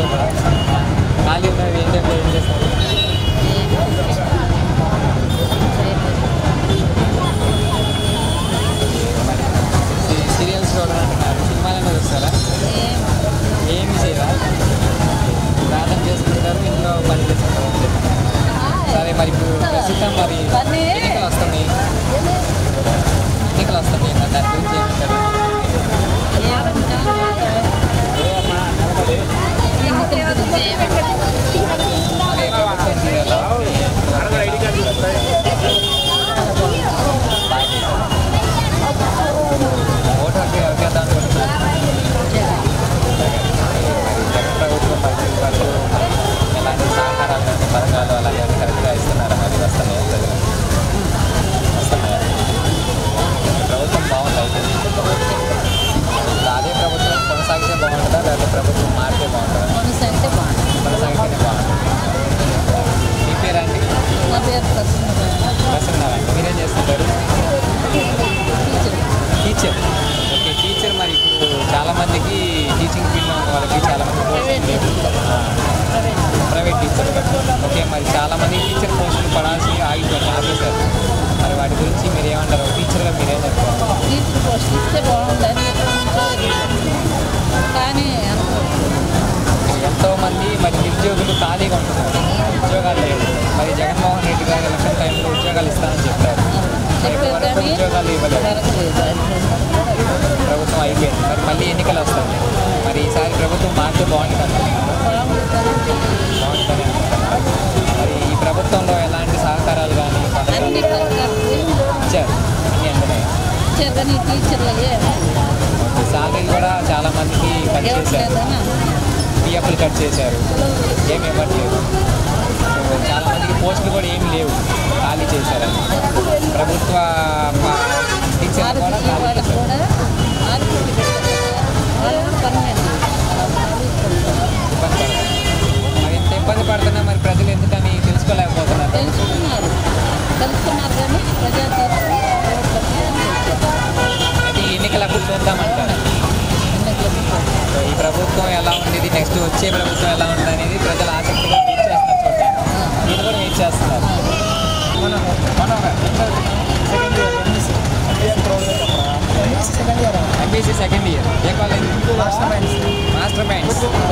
ఖాళీ ఉందా ఏంటంటే ఏం చేస్తాను సీరియల్స్ చూడాలంటున్నారు సినిమాలనే చూస్తారా ఏమి చేయరా ప్రార్థన చేసుకుంటారు ఇంట్లో పని చేసుకుంటారు సరే మరి ఇప్పుడు ప్రస్తుతం మరి ఉద్యోగాలు ఇవ్వలేదు. ప్రభుత్వం అయిపోయింది. మరి మళ్ళీ ఎన్నికలు వస్తాయి. మరి ఈసారి ప్రభుత్వం మారితే బాగుంటుంది? బాగుంటుంది? మరి ఈ ప్రభుత్వంలో ఎలాంటి సహకారాలు కానీ ఇచ్చారు? అన్ని అందున్నాయి ఇచ్చారు కానీ ఈ టీచర్లు. ఏమి శాలరీ కూడా చాలా మందికి కట్ చేశారు. పిఎఫ్లు కట్ చేశారు. ఏమి ఇవ్వట్లేదు. చాలా మందికి పోస్టులు కూడా ఏమి లేవు. ఖాళీ చేశారని. ప్రభుత్వ వాళ్ళకి కూడా పర్మనెంట్ ఇబ్బంది ఇంత పడుతున్నా మరి ప్రజలు ఎందుకని తెలుసుకోలేకపోతున్నారు? తెలుసుకున్నారు. తెలుసుకున్నారు కానీ ప్రజా. అయితే ఈ ఎన్నికలు అప్పుడు చూద్దామంటారు? ఎన్నికలకి. సో ఈ ప్రభుత్వం ఎలా ఉండేది? నెక్స్ట్ వచ్చే ప్రభుత్వం ఎలా ఉంటుంది అనేది ప్రజలు ఆసక్తిగా వెయిట్ చేస్తున్నారు మీరు కూడా వెయిట్ చేస్తున్నారు? మనం మనం second year. They call it masterminds. Masterminds.